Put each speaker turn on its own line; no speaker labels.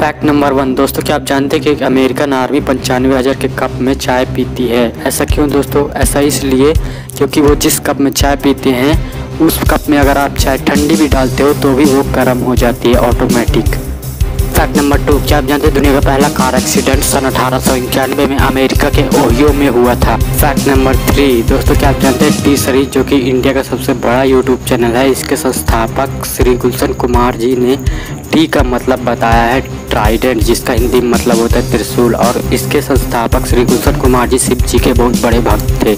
Fact number one दोस्तों, क्या आप जानते हैं कि अमेरिकन आर्मी पंचानवे हज़ार के कप में चाय पीती है? ऐसा क्यों, दोस्तों? ऐसा इसलिए क्योंकि वो जिस कप में चाय पीते हैं, उस कप में अगर आप चाय ठंडी भी डालते हो तो भी वो गर्म हो जाती है ऑटोमेटिक फैक्ट नंबर टू क्या आप जानते हैं दुनिया का पहला कार एक्सीडेंट सन अठारह सौ इक्यानवे में अमेरिका के ओहियो में हुआ था? फैक्ट नंबर थ्री दोस्तों, क्या आप जानते हैं टी सीरीज़ जो कि इंडिया का सबसे बड़ा यूट्यूब चैनल है, इसके संस्थापक श्री गुलशन कुमार जी ने टी का मतलब बताया है ट्राइडेंट, जिसका हिंदी मतलब होता है त्रिशूल, और इसके संस्थापक श्री गुलशन कुमार जी शिव जी के बहुत बड़े भक्त थे।